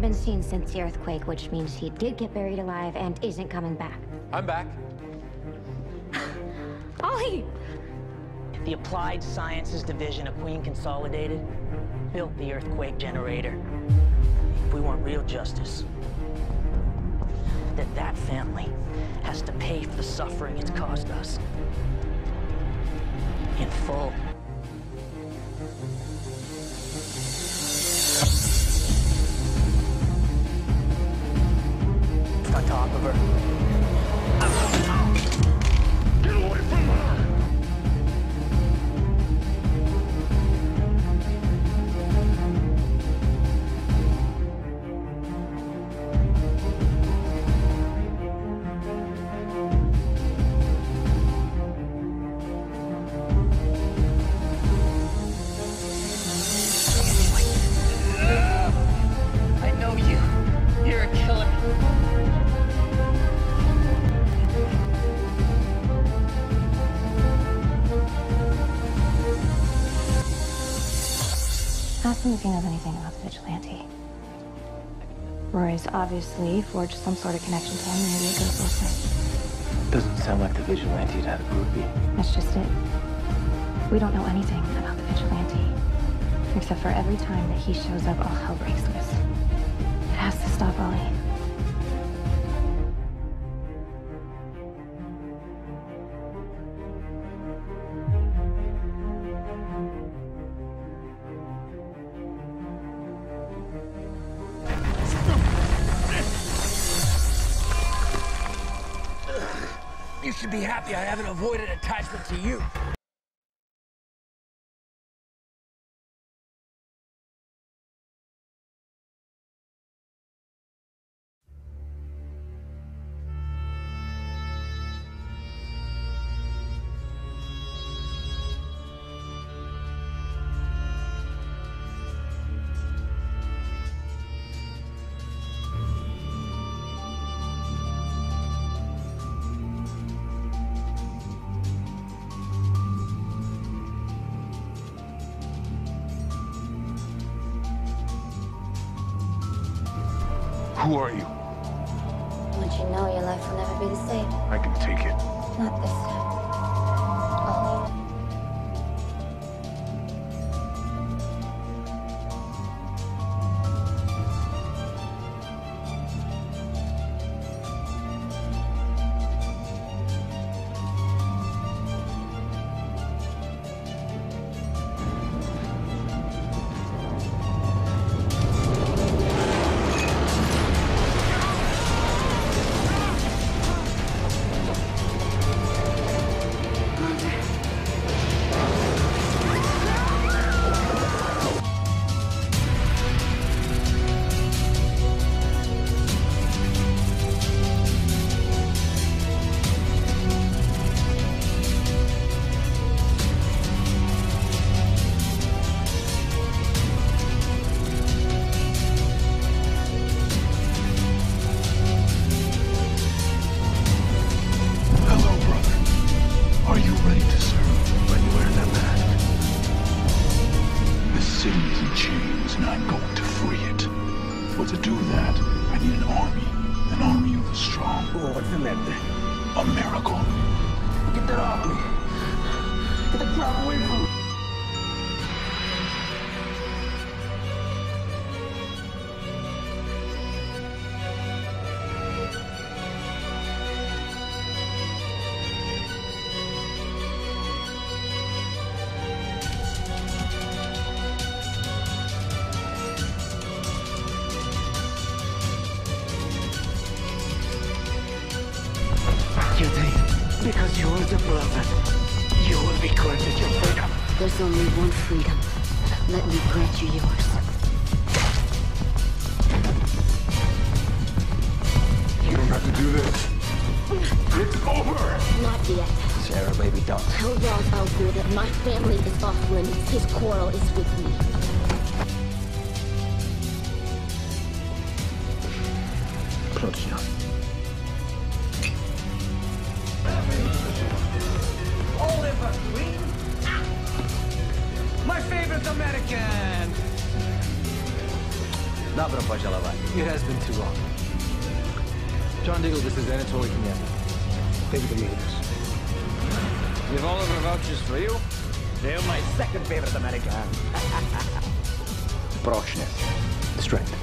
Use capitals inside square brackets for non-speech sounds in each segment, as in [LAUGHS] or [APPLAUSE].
hasn't been seen since the earthquake, which means he did get buried alive and isn't coming back. I'm back. [SIGHS] Ollie! The Applied Sciences Division of Queen Consolidated built the earthquake generator. If we want real justice, that that family has to pay for the suffering it's caused us. In full. Top of her. Roy's obviously forged some sort of connection to him. Maybe it goes both ways. Doesn't sound like the vigilante'd have a groupie. That's just it. We don't know anything about the vigilante. Except for every time that he shows up, all hell breaks loose. It has to stop Ollie. You should be happy I haven't avoided attachment to you. Who are you? Once you know, your life will never be the same. I can take it. Not this freedom? Only one freedom. Let me grant you yours. You don't have to do this. It's over. Not yet. Sara, baby, don't. Tell Ra's al Ghul that my family is off limits. His quarrel is with me. Claudia. Oliver Labra Bajalava. It has been too long. John Diggle, this is Anatoly Knyazev. David us. We have all of our vouchers for you. They're my second favorite American. [LAUGHS] Prochnost. Strength.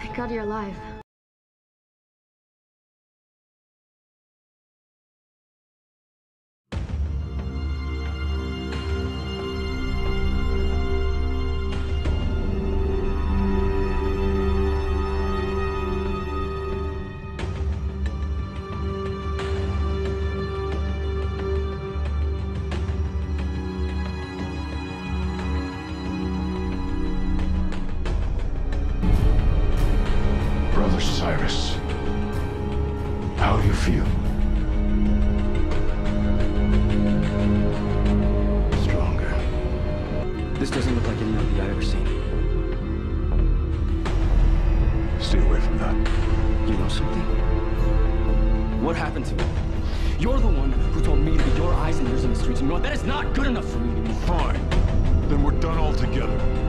Thank God you're alive. Cyrus, how do you feel? Stronger. This doesn't look like any movie I've ever seen. Stay away from that. You know something? What happened to me? You're the one who told me to be your eyes and ears in the streets. And you know? That is not good enough for me anymore. Fine. Then we're done altogether.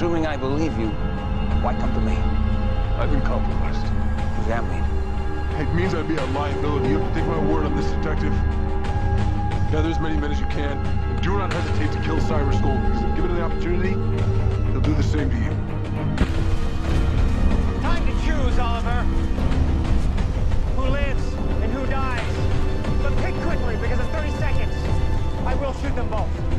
Assuming I believe you, why come to me? I've been compromised. What does that mean? It means I'd be a liability. You have to take my word on this, detective. Gather as many men as you can, and do not hesitate to kill Cyrus Gold, because if given the opportunity, he'll do the same to you. Time to choose, Oliver. Who lives and who dies. But pick quickly, because in 30 seconds, I will shoot them both.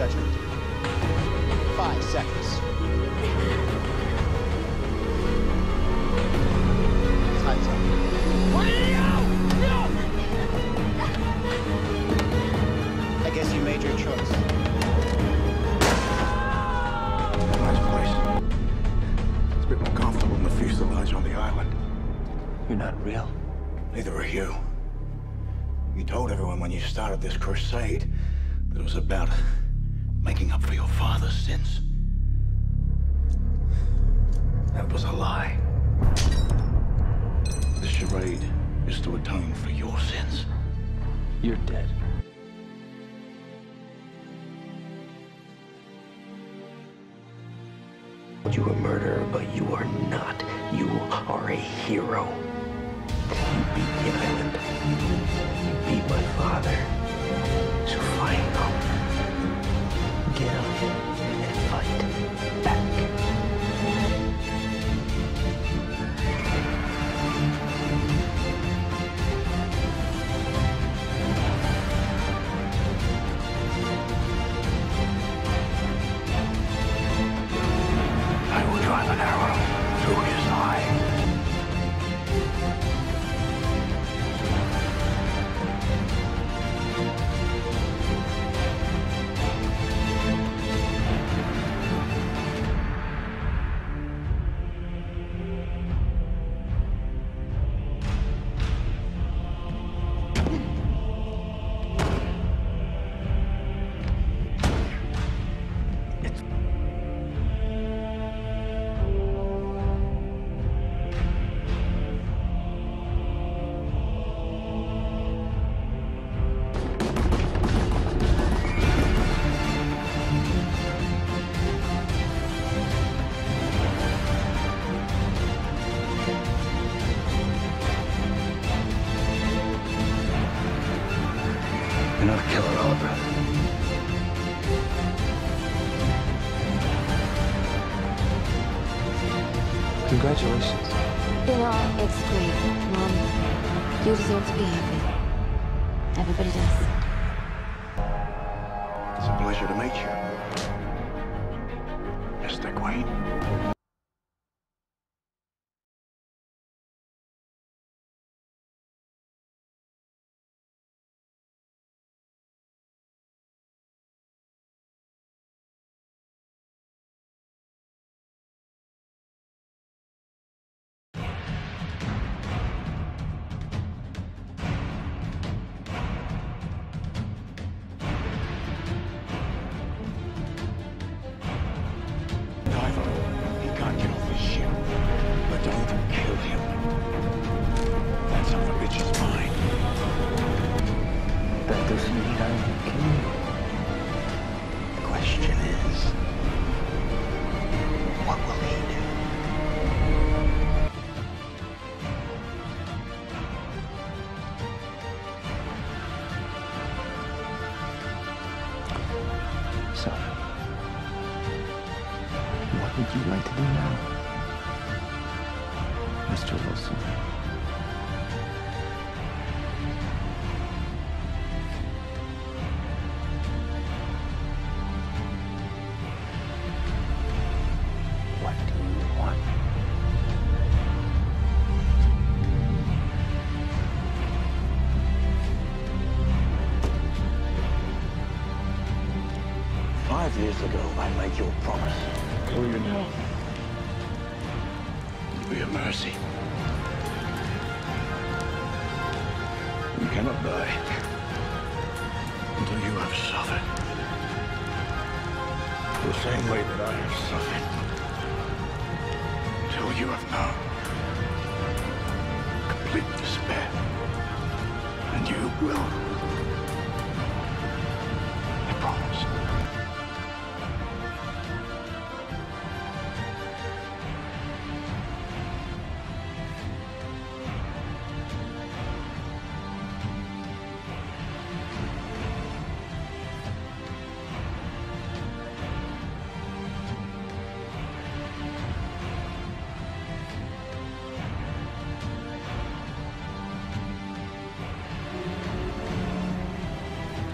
Judgment. Five seconds. Time's up. I guess you made your choice. Nice place. It's a bit more comfortable than the fuselage on the island. You're not real. Neither are you. You told everyone when you started this crusade that it was about making up for your father's sins. That was a lie. The charade is to atone for your sins. You're dead. You a murderer, but you are not. You are a hero. You beat the island. You beat not a killer, Oliver. Congratulations. You know, it's great. Mom, you deserve to be happy. Everybody does. Will.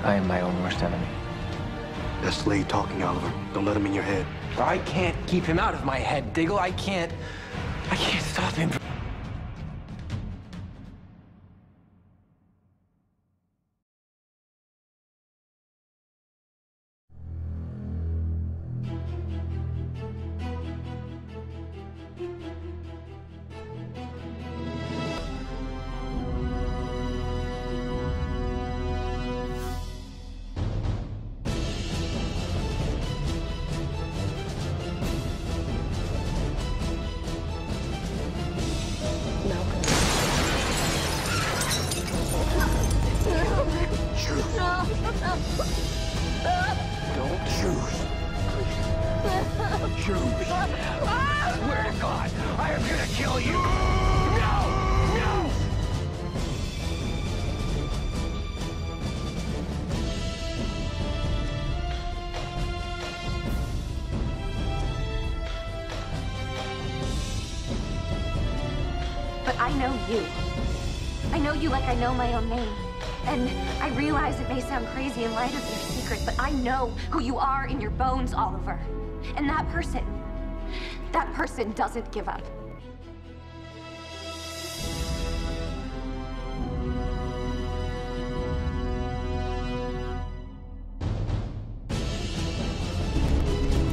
I am my own worst enemy. That's Slade talking, Oliver. Don't let him in your head. I can't keep him out of my head, Diggle. I can't. I can't stop him. But I know you. I know you like I know my own name. And I realize it may sound crazy in light of your secret, but I know who you are in your bones, Oliver. And that person, that person doesn't give up.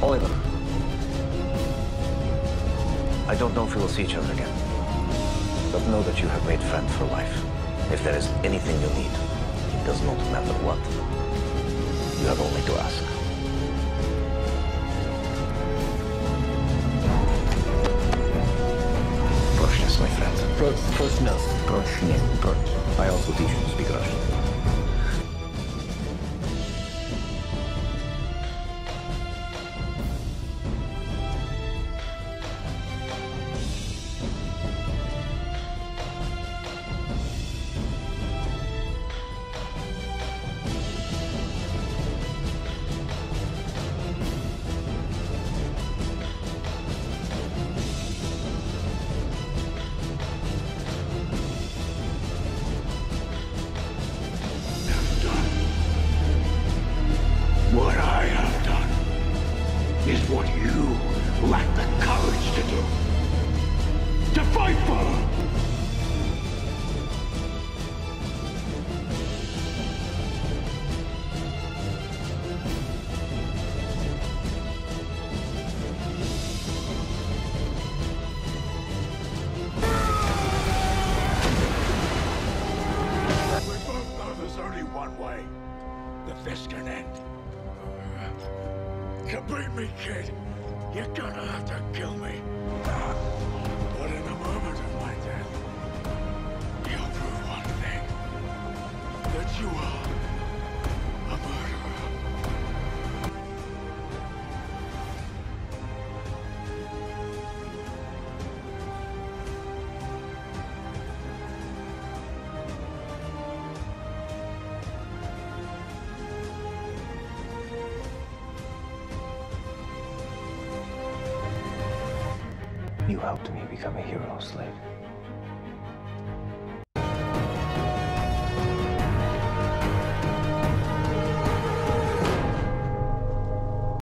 Oliver. I don't know if we will see each other again. But know that you have made friends for life. If there is anything you need, it does not matter what. You have only to ask. Procious, my friend. Pro Prochnost. I also teach you to speak Russian. Helped me become a hero, Slade.